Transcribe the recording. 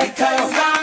because I'm.